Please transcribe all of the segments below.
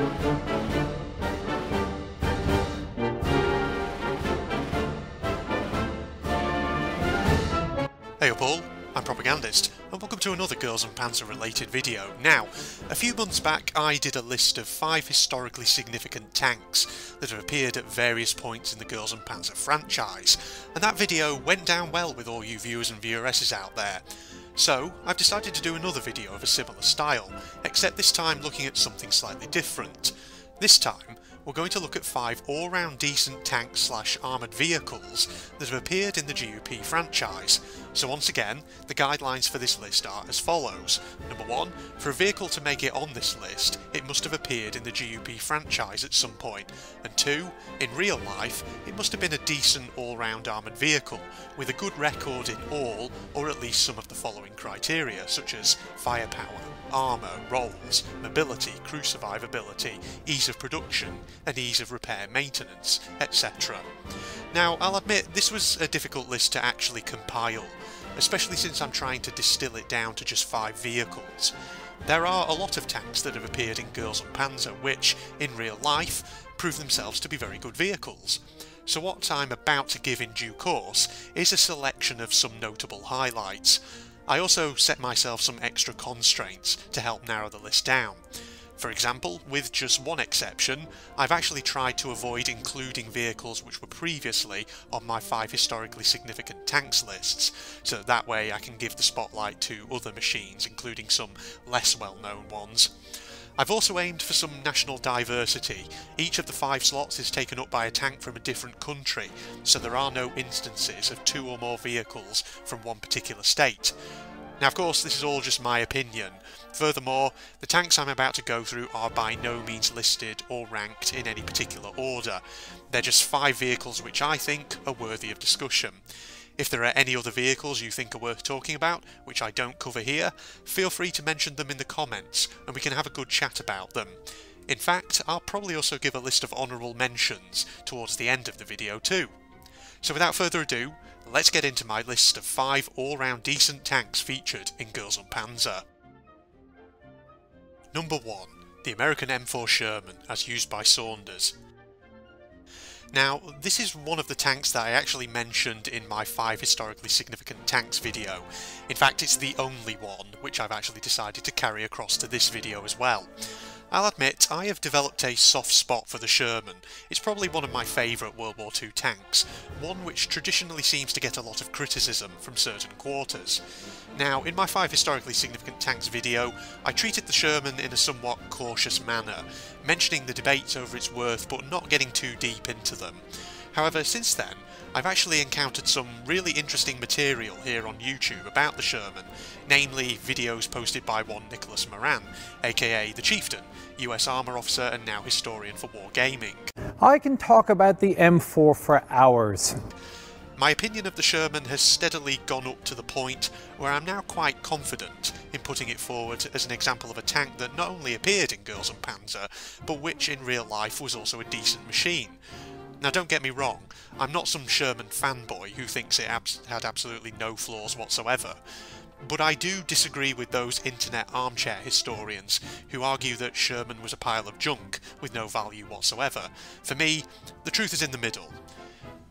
Hey up all, I'm Propagandist, and welcome to another Girls and Panzer related video. Now, a few months back I did a list of five historically significant tanks that have appeared at various points in the Girls and Panzer franchise, and that video went down well with all you viewers and vieweresses out there. So, I've decided to do another video of a similar style, except this time looking at something slightly different. This time, we're going to look at five all-round decent tank slash armoured vehicles that have appeared in the GUP franchise. So once again, the guidelines for this list are as follows. Number one, for a vehicle to make it on this list, it must have appeared in the GUP franchise at some point. And two, in real life, it must have been a decent all-round armoured vehicle, with a good record in all, or at least some of the following criteria, such as firepower, armour, rolls, mobility, crew survivability, ease of production, and ease of repair maintenance, etc. Now, I'll admit this was a difficult list to actually compile, especially since I'm trying to distill it down to just five vehicles. There are a lot of tanks that have appeared in Girls und Panzer which, in real life, prove themselves to be very good vehicles. So what I'm about to give in due course is a selection of some notable highlights, I also set myself some extra constraints to help narrow the list down. For example, with just one exception, I've actually tried to avoid including vehicles which were previously on my 5 historically significant tanks lists, so that way I can give the spotlight to other machines, including some less well known ones. I've also aimed for some national diversity. Each of the five slots is taken up by a tank from a different country, so there are no instances of two or more vehicles from one particular state. Now of course this is all just my opinion. Furthermore, the tanks I'm about to go through are by no means listed or ranked in any particular order. They're just five vehicles which I think are worthy of discussion. If there are any other vehicles you think are worth talking about, which I don't cover here, feel free to mention them in the comments and we can have a good chat about them. In fact, I'll probably also give a list of honourable mentions towards the end of the video too. So without further ado, let's get into my list of 5 all-round decent tanks featured in Girls und Panzer. Number 1. The American M4 Sherman, as used by Saunders. Now, this is one of the tanks that I actually mentioned in my 5 historically significant tanks video. In fact, it's the only one which I've actually decided to carry across to this video as well. I'll admit, I have developed a soft spot for the Sherman. It's probably one of my favourite World War II tanks, one which traditionally seems to get a lot of criticism from certain quarters. Now, in my 5 historically significant tanks video, I treated the Sherman in a somewhat cautious manner, mentioning the debates over its worth but not getting too deep into them. However, since then, I've actually encountered some really interesting material here on YouTube about the Sherman, namely videos posted by one Nicholas Moran, aka The Chieftain, US Armour Officer and now historian for Wargaming. I can talk about the M4 for hours. My opinion of the Sherman has steadily gone up to the point where I'm now quite confident in putting it forward as an example of a tank that not only appeared in Girls and Panzer, but which in real life was also a decent machine. Now don't get me wrong, I'm not some Sherman fanboy who thinks it abs had absolutely no flaws whatsoever, but I do disagree with those internet armchair historians who argue that Sherman was a pile of junk with no value whatsoever. For me, the truth is in the middle.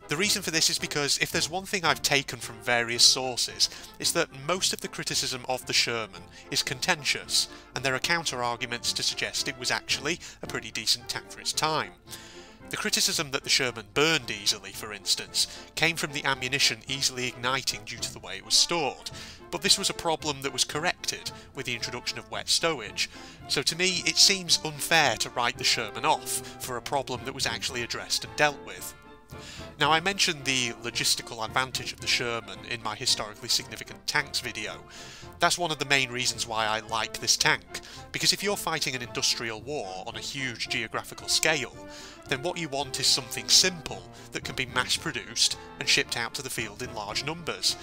The reason for this is because if there's one thing I've taken from various sources, it's that most of the criticism of the Sherman is contentious, and there are counter arguments to suggest it was actually a pretty decent tank for its time. The criticism that the Sherman burned easily, for instance, came from the ammunition easily igniting due to the way it was stored, but this was a problem that was corrected with the introduction of wet stowage, so to me it seems unfair to write the Sherman off for a problem that was actually addressed and dealt with. Now I mentioned the logistical advantage of the Sherman in my historically significant tanks video. That's one of the main reasons why I like this tank, because if you're fighting an industrial war on a huge geographical scale, then what you want is something simple that can be mass produced and shipped out to the field in large numbers.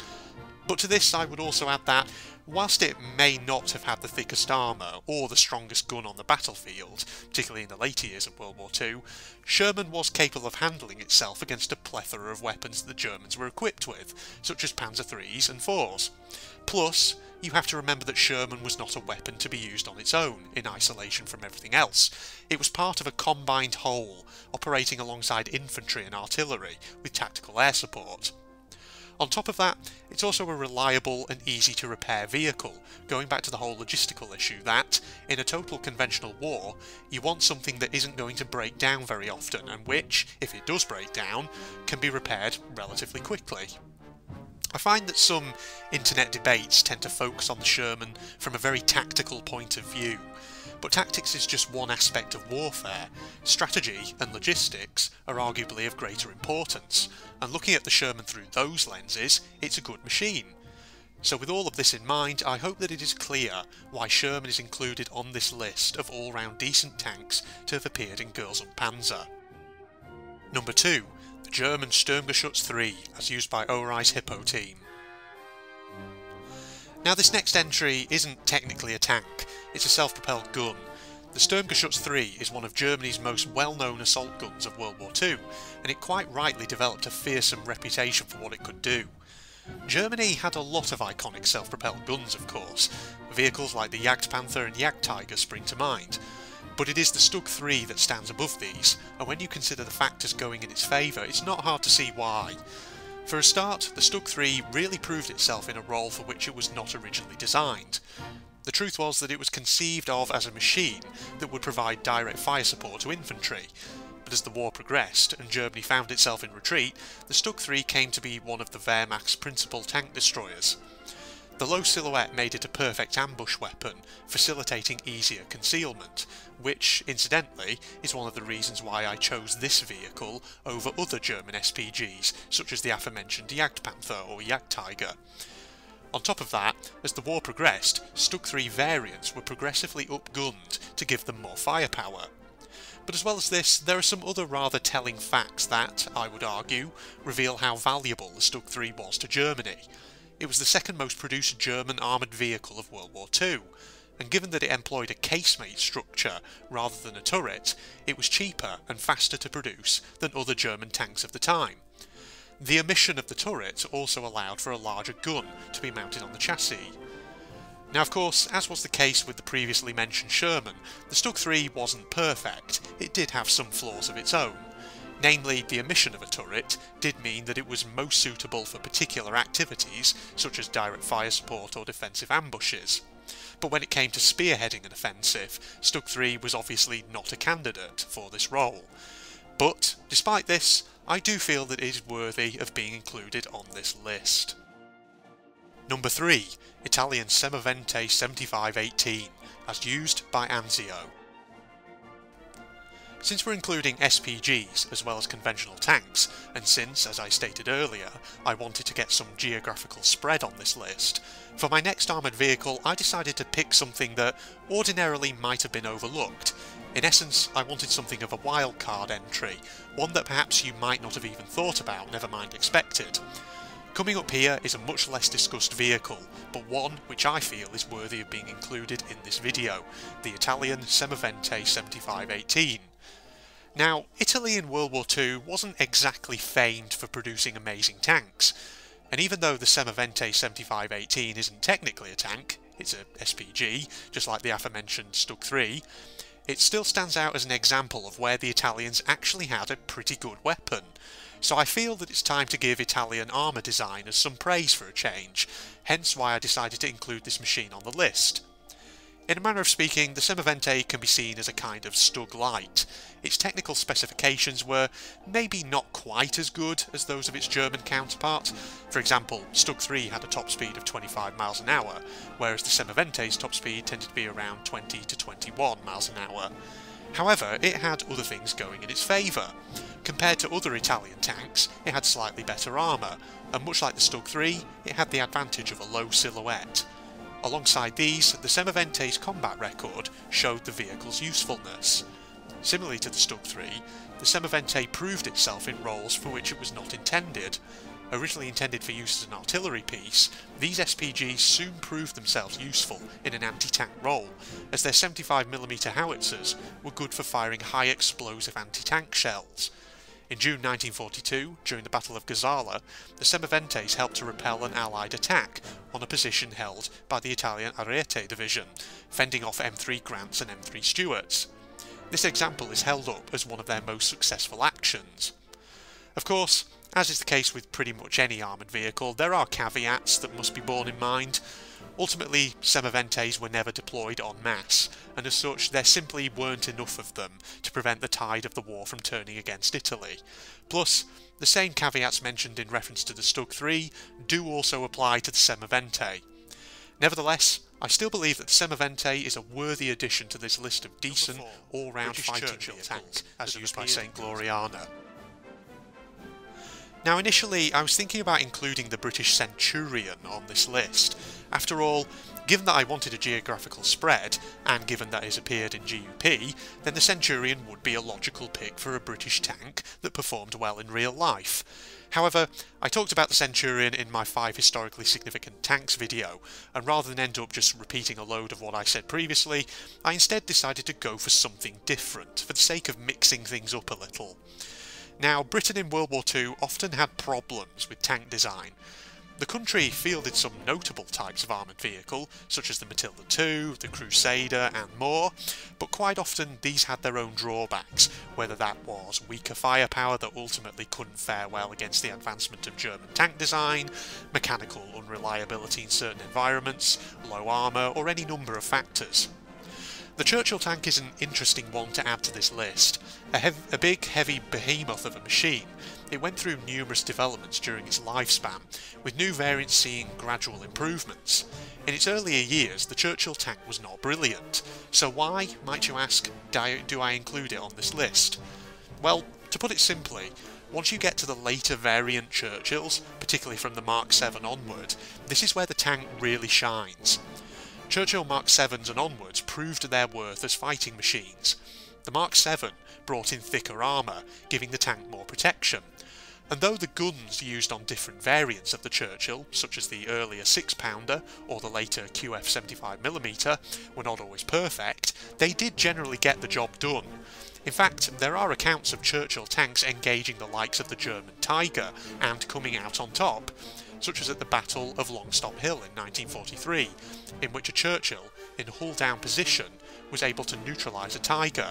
But to this I would also add that, whilst it may not have had the thickest armour or the strongest gun on the battlefield, particularly in the later years of World War II, Sherman was capable of handling itself against a plethora of weapons the Germans were equipped with, such as Panzer IIIs and IVs. Plus, you have to remember that Sherman was not a weapon to be used on its own, in isolation from everything else. It was part of a combined whole, operating alongside infantry and artillery, with tactical air support. On top of that, it's also a reliable and easy to repair vehicle, going back to the whole logistical issue that, in a total conventional war, you want something that isn't going to break down very often and which, if it does break down, can be repaired relatively quickly. I find that some internet debates tend to focus on the Sherman from a very tactical point of view, but tactics is just one aspect of warfare. Strategy and logistics are arguably of greater importance, and looking at the Sherman through those lenses, it's a good machine. So with all of this in mind, I hope that it is clear why Sherman is included on this list of all-round decent tanks to have appeared in Girls und Panzer. Number 2. The German Sturmgeschütz 3, as used by Oarai's Hippo team. Now this next entry isn't technically a tank, it's a self-propelled gun. The Sturmgeschütz 3 is one of Germany's most well-known assault guns of World War II, and it quite rightly developed a fearsome reputation for what it could do. Germany had a lot of iconic self-propelled guns of course, vehicles like the Jagdpanther and Jagdtiger spring to mind, but it is the Stug 3 that stands above these, and when you consider the factors going in its favour, it's not hard to see why. For a start, the Stug 3 really proved itself in a role for which it was not originally designed. The truth was that it was conceived of as a machine that would provide direct fire support to infantry, but as the war progressed and Germany found itself in retreat, the Stug 3 came to be one of the Wehrmacht's principal tank destroyers. The low silhouette made it a perfect ambush weapon, facilitating easier concealment, which, incidentally, is one of the reasons why I chose this vehicle over other German SPGs, such as the aforementioned Jagdpanther or Jagdtiger. On top of that, as the war progressed, Stug 3 variants were progressively upgunned to give them more firepower. But as well as this, there are some other rather telling facts that, I would argue, reveal how valuable the Stug 3 was to Germany. It was the second most produced German armoured vehicle of World War II, and given that it employed a casemate structure rather than a turret, it was cheaper and faster to produce than other German tanks of the time. The omission of the turret also allowed for a larger gun to be mounted on the chassis. Now of course, as was the case with the previously mentioned Sherman, the Stug 3 wasn't perfect, it did have some flaws of its own. Namely, the omission of a turret did mean that it was most suitable for particular activities, such as direct fire support or defensive ambushes. But when it came to spearheading an offensive, Stug 3 was obviously not a candidate for this role. But, despite this, I do feel that it is worthy of being included on this list. Number 3. Italian Semovente 7518, as used by Anzio. Since we're including SPGs as well as conventional tanks, and since, as I stated earlier, I wanted to get some geographical spread on this list, for my next armoured vehicle I decided to pick something that ordinarily might have been overlooked. In essence, I wanted something of a wildcard entry, one that perhaps you might not have even thought about, never mind expected. Coming up here is a much less discussed vehicle, but one which I feel is worthy of being included in this video, the Italian Semovente 7518. Now, Italy in World War II wasn't exactly famed for producing amazing tanks, and even though the Semovente 7518 isn't technically a tank, it's a SPG, just like the aforementioned Stug 3, it still stands out as an example of where the Italians actually had a pretty good weapon. So I feel that it's time to give Italian armour designers some praise for a change, hence why I decided to include this machine on the list. In a manner of speaking, the Semovente can be seen as a kind of Stug Light. Its technical specifications were maybe not quite as good as those of its German counterpart. For example, Stug 3 had a top speed of 25 miles an hour, whereas the Semovente's top speed tended to be around 20 to 21 miles an hour. However, it had other things going in its favour. Compared to other Italian tanks, it had slightly better armour, and much like the Stug 3, it had the advantage of a low silhouette. Alongside these, the Semovente's combat record showed the vehicle's usefulness. Similarly to the Stug 3, the Semovente proved itself in roles for which it was not intended. Originally intended for use as an artillery piece, these SPGs soon proved themselves useful in an anti-tank role, as their 75mm howitzers were good for firing high explosive anti-tank shells. In June 1942, during the Battle of Gazala, the Semoventes helped to repel an Allied attack on a position held by the Italian Ariete Division, fending off M3 Grants and M3 Stuarts. This example is held up as one of their most successful actions. Of course, as is the case with pretty much any armoured vehicle, there are caveats that must be borne in mind. Ultimately, Semoventes were never deployed en masse, and as such there simply weren't enough of them to prevent the tide of the war from turning against Italy. Plus, the same caveats mentioned in reference to the Stug 3 do also apply to the Semovente. Nevertheless, I still believe that the Semovente is a worthy addition to this list of decent, all-round fighting Churchill tanks as used by St. Gloriana. Now initially I was thinking about including the British Centurion on this list. After all, given that I wanted a geographical spread, and given that it appeared in GUP, then the Centurion would be a logical pick for a British tank that performed well in real life. However, I talked about the Centurion in my 5 historically significant tanks video, and rather than end up just repeating a load of what I said previously, I instead decided to go for something different, for the sake of mixing things up a little. Now, Britain in World War II often had problems with tank design. The country fielded some notable types of armoured vehicle, such as the Matilda II, the Crusader and more, but quite often these had their own drawbacks, whether that was weaker firepower that ultimately couldn't fare well against the advancement of German tank design, mechanical unreliability in certain environments, low armour or any number of factors. The Churchill tank is an interesting one to add to this list. A, a, big, heavy behemoth of a machine, it went through numerous developments during its lifespan, with new variants seeing gradual improvements. In its earlier years, the Churchill tank was not brilliant, so why, might you ask, do I include it on this list? Well, to put it simply, once you get to the later variant Churchills, particularly from the Mark 7 onward, this is where the tank really shines. Churchill Mark 7s and onwards proved their worth as fighting machines. The Mark 7 brought in thicker armour, giving the tank more protection. And though the guns used on different variants of the Churchill, such as the earlier 6 pounder or the later QF 75mm, were not always perfect, they did generally get the job done. In fact, there are accounts of Churchill tanks engaging the likes of the German Tiger and coming out on top, such as at the Battle of Longstop Hill in 1943, in which a Churchill, in hull down position, was able to neutralise a Tiger.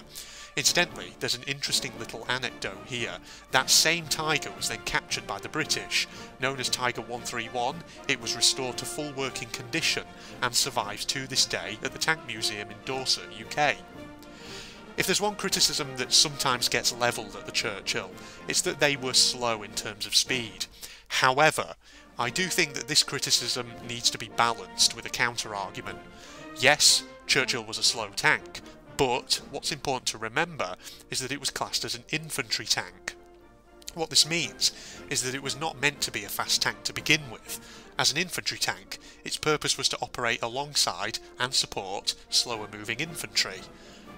Incidentally, there's an interesting little anecdote here. That same Tiger was then captured by the British. Known as Tiger 131, it was restored to full working condition and survives to this day at the Tank Museum in Dorset, UK. If there's one criticism that sometimes gets levelled at the Churchill, it's that they were slow in terms of speed. However, I do think that this criticism needs to be balanced with a counter-argument. Yes, Churchill was a slow tank, but what's important to remember is that it was classed as an infantry tank. What this means is that it was not meant to be a fast tank to begin with. As an infantry tank, its purpose was to operate alongside and support slower moving infantry.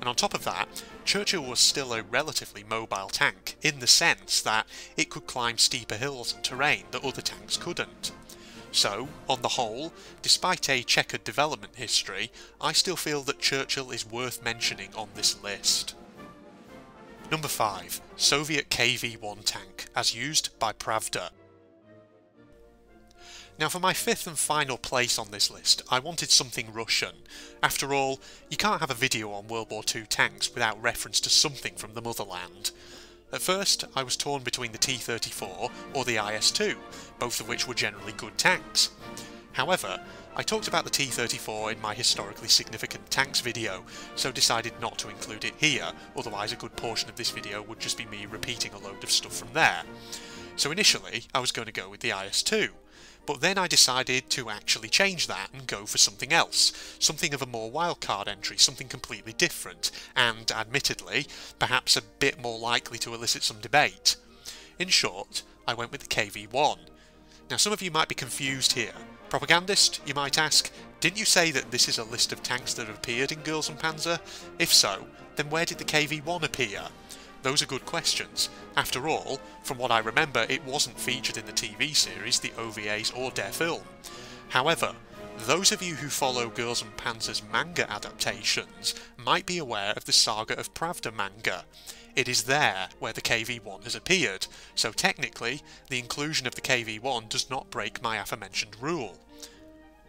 And on top of that, Churchill was still a relatively mobile tank, in the sense that it could climb steeper hills and terrain that other tanks couldn't. So, on the whole, despite a checkered development history, I still feel that Churchill is worth mentioning on this list. Number 5. Soviet KV-1 tank, as used by Pravda. Now for my fifth and final place on this list, I wanted something Russian. After all, you can't have a video on World War II tanks without reference to something from the motherland. At first, I was torn between the T-34 or the IS-2, both of which were generally good tanks. However, I talked about the T-34 in my historically significant tanks video, so decided not to include it here, otherwise a good portion of this video would just be me repeating a load of stuff from there. So initially, I was going to go with the IS-2, but then I decided to actually change that and go for something else, something of a more wildcard entry, something completely different, and admittedly, perhaps a bit more likely to elicit some debate. In short, I went with the KV-1. Now some of you might be confused here. Propagandist, you might ask, didn't you say that this is a list of tanks that have appeared in Girls and Panzer? If so, then where did the KV-1 appear? Those are good questions. After all, from what I remember, it wasn't featured in the TV series, the OVAs or their film. However, Those of you who follow Girls and Panzer's manga adaptations might be aware of the Saga of Pravda manga. It is there where the KV-1 has appeared, so technically the inclusion of the KV-1 does not break my aforementioned rule.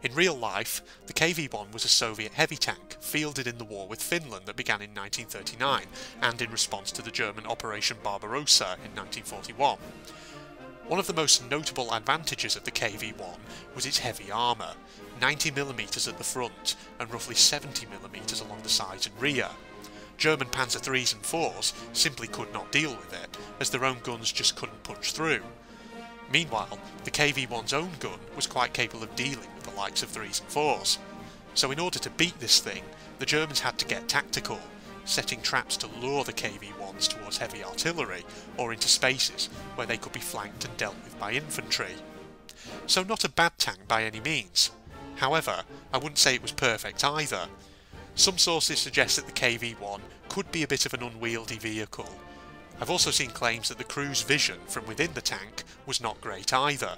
In real life, the KV-1 was a Soviet heavy tank fielded in the war with Finland that began in 1939 and in response to the German Operation Barbarossa in 1941. One of the most notable advantages of the KV-1 was its heavy armour, 90mm at the front and roughly 70mm along the sides and rear. German Panzer IIIs and IVs simply could not deal with it, as their own guns just couldn't punch through. Meanwhile, the KV-1's own gun was quite capable of dealing with the likes of 3s and 4s. So in order to beat this thing, the Germans had to get tactical, setting traps to lure the KV-1s towards heavy artillery, or into spaces where they could be flanked and dealt with by infantry. So not a bad tank by any means. However, I wouldn't say it was perfect either. Some sources suggest that the KV-1 could be a bit of an unwieldy vehicle, I've also seen claims that the crew's vision from within the tank was not great either.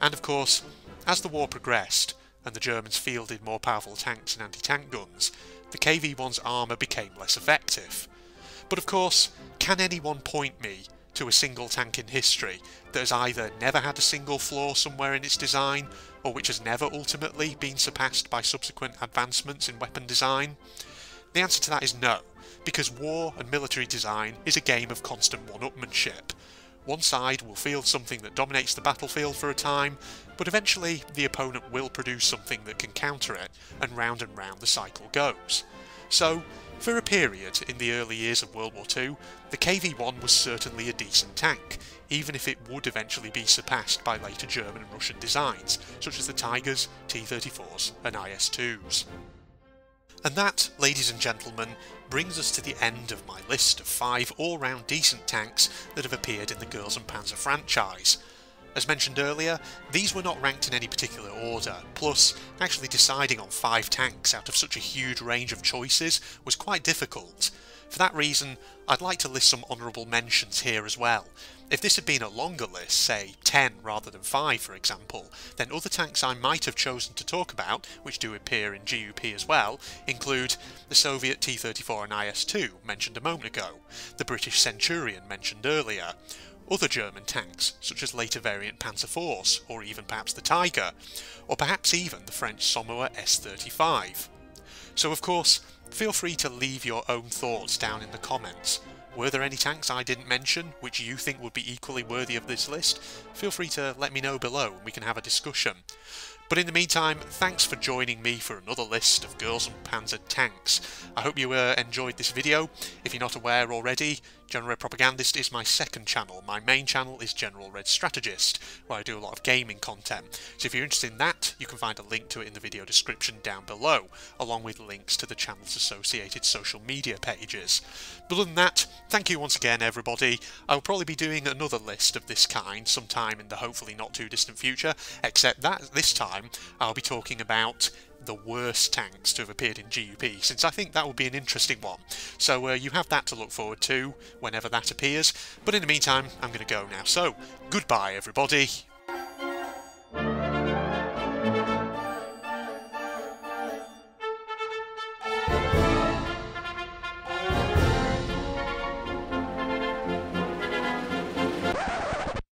And of course, as the war progressed and the Germans fielded more powerful tanks and anti-tank guns, the KV-1's armour became less effective. But of course, can anyone point me to a single tank in history that has either never had a single flaw somewhere in its design, or which has never ultimately been surpassed by subsequent advancements in weapon design? The answer to that is no because war and military design is a game of constant one-upmanship. One side will field something that dominates the battlefield for a time, but eventually the opponent will produce something that can counter it, and round and round the cycle goes. So, for a period in the early years of World War II, the KV-1 was certainly a decent tank, even if it would eventually be surpassed by later German and Russian designs, such as the Tigers, T-34s and IS-2s. And that, ladies and gentlemen, brings us to the end of my list of five all-round decent tanks that have appeared in the Girls and Panzer franchise. As mentioned earlier, these were not ranked in any particular order, plus actually deciding on five tanks out of such a huge range of choices was quite difficult. For that reason, I'd like to list some honourable mentions here as well, if this had been a longer list, say 10 rather than 5 for example, then other tanks I might have chosen to talk about, which do appear in GUP as well, include the Soviet T-34 and IS-2 mentioned a moment ago, the British Centurion mentioned earlier, other German tanks, such as later variant Panzer IVs, or even perhaps the Tiger, or perhaps even the French Somua S-35. So of course, feel free to leave your own thoughts down in the comments, were there any tanks I didn't mention which you think would be equally worthy of this list? Feel free to let me know below and we can have a discussion. But in the meantime, thanks for joining me for another list of Girls and Panzer tanks. I hope you uh, enjoyed this video. If you're not aware already, General Red Propagandist is my second channel. My main channel is General Red Strategist, where I do a lot of gaming content. So if you're interested in that, you can find a link to it in the video description down below, along with links to the channel's associated social media pages. But other than that, thank you once again everybody. I'll probably be doing another list of this kind sometime in the hopefully not too distant future, except that this time I'll be talking about the worst tanks to have appeared in GUP, since I think that will be an interesting one. So uh, you have that to look forward to whenever that appears. But in the meantime, I'm going to go now. So, goodbye everybody,